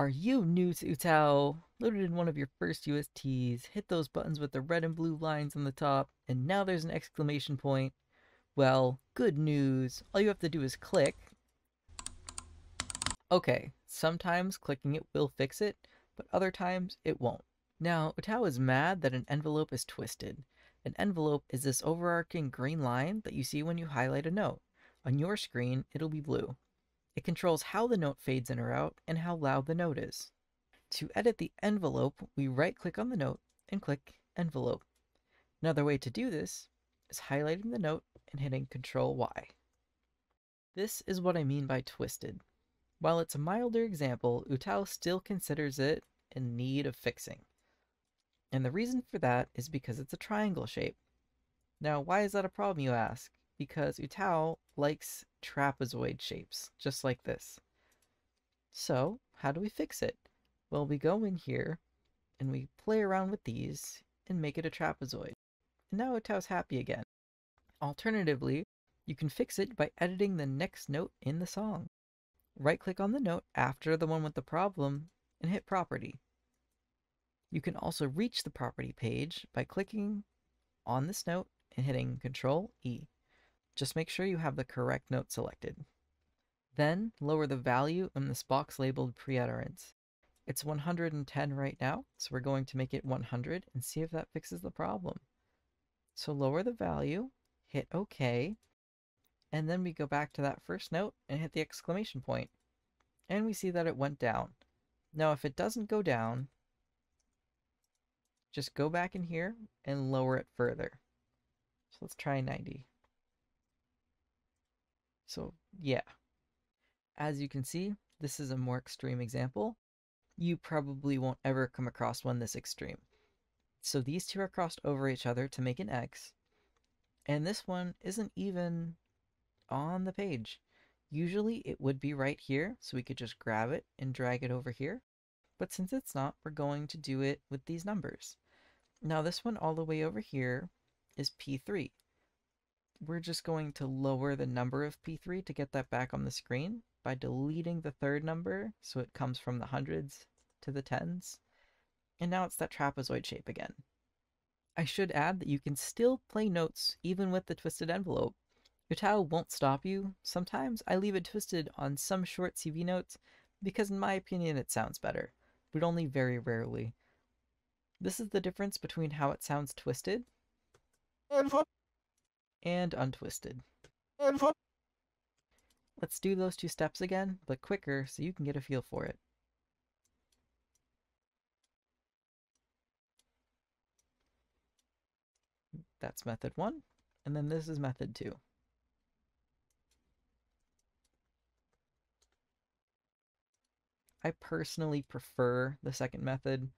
Are you new to Utau? Loaded in one of your first USTs, hit those buttons with the red and blue lines on the top, and now there's an exclamation point? Well, good news. All you have to do is click. Okay, sometimes clicking it will fix it, but other times it won't. Now, Utau is mad that an envelope is twisted. An envelope is this overarching green line that you see when you highlight a note. On your screen, it'll be blue. It controls how the note fades in or out and how loud the note is. To edit the envelope, we right click on the note and click Envelope. Another way to do this is highlighting the note and hitting Control Y. This is what I mean by twisted. While it's a milder example, Utau still considers it in need of fixing. And the reason for that is because it's a triangle shape. Now, why is that a problem, you ask? Because Utau likes trapezoid shapes, just like this. So, how do we fix it? Well, we go in here, and we play around with these, and make it a trapezoid. And now Utau's happy again. Alternatively, you can fix it by editing the next note in the song. Right-click on the note after the one with the problem, and hit Property. You can also reach the property page by clicking on this note and hitting Control E. Just make sure you have the correct note selected. Then lower the value in this box labeled pre-utterance. It's 110 right now, so we're going to make it 100 and see if that fixes the problem. So lower the value, hit OK, and then we go back to that first note and hit the exclamation point. And we see that it went down. Now if it doesn't go down, just go back in here and lower it further. So let's try 90. So yeah, as you can see, this is a more extreme example. You probably won't ever come across one this extreme. So these two are crossed over each other to make an X, and this one isn't even on the page. Usually it would be right here, so we could just grab it and drag it over here. But since it's not, we're going to do it with these numbers. Now this one all the way over here is P3 we're just going to lower the number of P3 to get that back on the screen by deleting the third number so it comes from the hundreds to the tens. And now it's that trapezoid shape again. I should add that you can still play notes even with the twisted envelope. Utau won't stop you. Sometimes I leave it twisted on some short CV notes because in my opinion it sounds better, but only very rarely. This is the difference between how it sounds twisted and untwisted. Let's do those two steps again, but quicker so you can get a feel for it. That's method one, and then this is method two. I personally prefer the second method.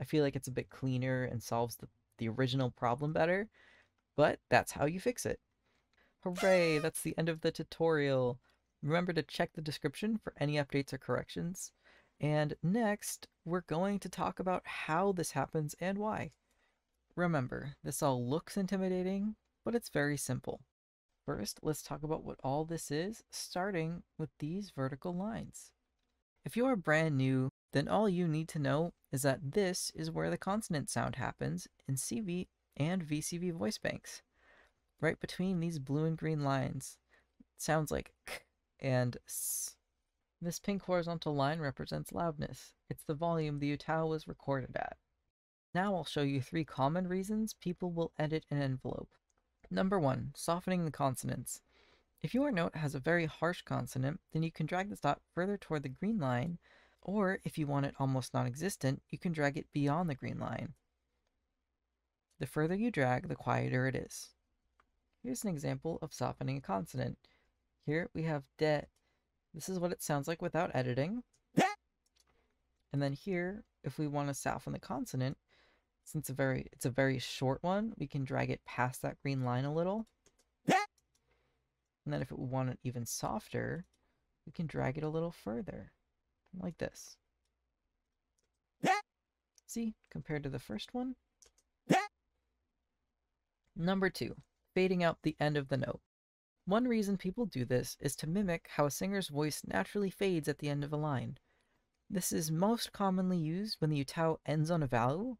I feel like it's a bit cleaner and solves the, the original problem better, but that's how you fix it. Hooray, that's the end of the tutorial. Remember to check the description for any updates or corrections. And next, we're going to talk about how this happens and why. Remember, this all looks intimidating, but it's very simple. First, let's talk about what all this is, starting with these vertical lines. If you are brand new, then all you need to know is that this is where the consonant sound happens in CV and VCV voice banks. Right between these blue and green lines, sounds like k and s. This pink horizontal line represents loudness. It's the volume the Utau was recorded at. Now I'll show you three common reasons people will edit an envelope. Number one, softening the consonants. If your note has a very harsh consonant, then you can drag the dot further toward the green line, or if you want it almost non-existent, you can drag it beyond the green line. The further you drag, the quieter it is. Here's an example of softening a consonant. Here we have de. This is what it sounds like without editing. And then here, if we want to soften the consonant, since a very it's a very short one, we can drag it past that green line a little. And then if we want it even softer, we can drag it a little further, like this. See, compared to the first one, Number two, fading out the end of the note. One reason people do this is to mimic how a singer's voice naturally fades at the end of a line. This is most commonly used when the utau ends on a vowel,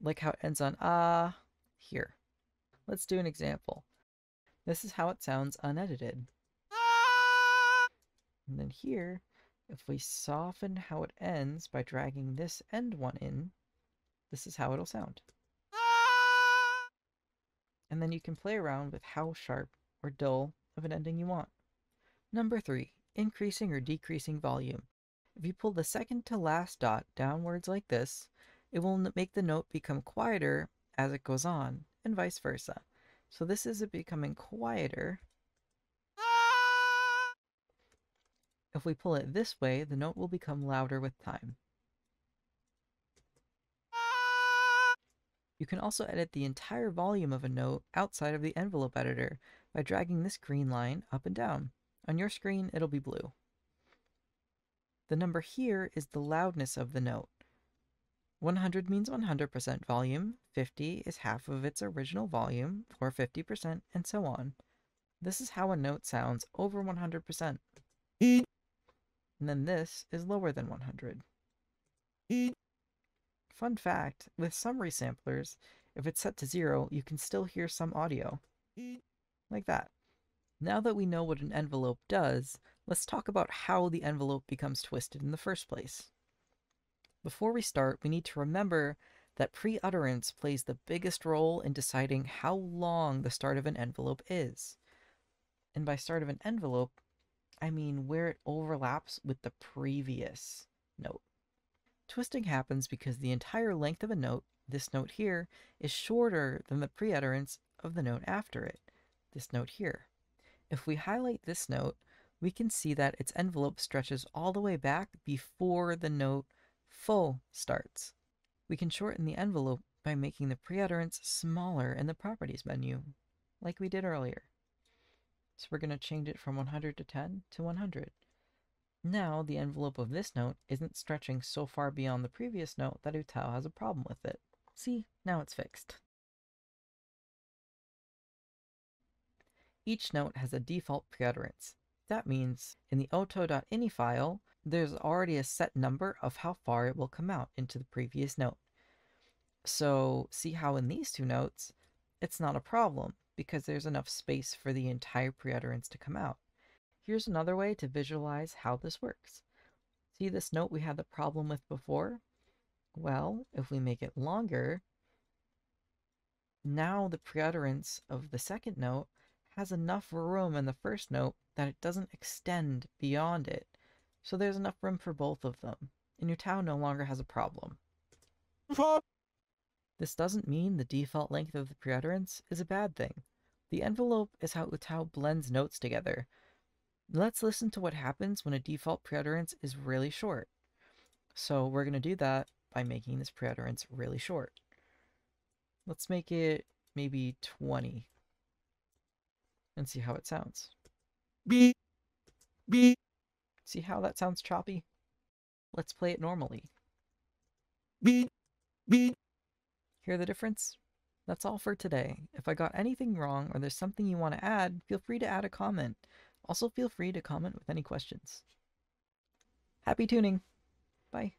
like how it ends on ah here. Let's do an example. This is how it sounds unedited. And then here, if we soften how it ends by dragging this end one in, this is how it'll sound. And then you can play around with how sharp or dull of an ending you want. Number three, increasing or decreasing volume. If you pull the second to last dot downwards like this, it will make the note become quieter as it goes on, and vice versa. So this is it becoming quieter. If we pull it this way, the note will become louder with time. You can also edit the entire volume of a note outside of the envelope editor by dragging this green line up and down. On your screen, it'll be blue. The number here is the loudness of the note. 100 means 100% volume, 50 is half of its original volume, or 50%, and so on. This is how a note sounds over 100%. And then this is lower than 100. Fun fact, with some resamplers, if it's set to zero, you can still hear some audio. Like that. Now that we know what an envelope does, let's talk about how the envelope becomes twisted in the first place. Before we start, we need to remember that pre-utterance plays the biggest role in deciding how long the start of an envelope is. And by start of an envelope, I mean where it overlaps with the previous note. Twisting happens because the entire length of a note, this note here, is shorter than the pre-utterance of the note after it, this note here. If we highlight this note, we can see that its envelope stretches all the way back before the note full starts. We can shorten the envelope by making the pre-utterance smaller in the properties menu, like we did earlier. So we're going to change it from 100 to 10 to 100. Now the envelope of this note isn't stretching so far beyond the previous note that Utau has a problem with it. See, now it's fixed. Each note has a default pre-utterance. That means in the oto.ini file, there's already a set number of how far it will come out into the previous note. So see how in these two notes, it's not a problem because there's enough space for the entire pre-utterance to come out. Here's another way to visualize how this works. See this note we had the problem with before? Well, if we make it longer, now the pre-utterance of the second note has enough room in the first note that it doesn't extend beyond it. So there's enough room for both of them, and Utau no longer has a problem. This doesn't mean the default length of the pre-utterance is a bad thing. The envelope is how Utau blends notes together, Let's listen to what happens when a default preutterance is really short. So we're going to do that by making this preutterance really short. Let's make it maybe 20 and see how it sounds. Beep, beep. See how that sounds choppy? Let's play it normally. Beep, beep. Hear the difference? That's all for today. If I got anything wrong or there's something you want to add, feel free to add a comment. Also, feel free to comment with any questions. Happy tuning! Bye.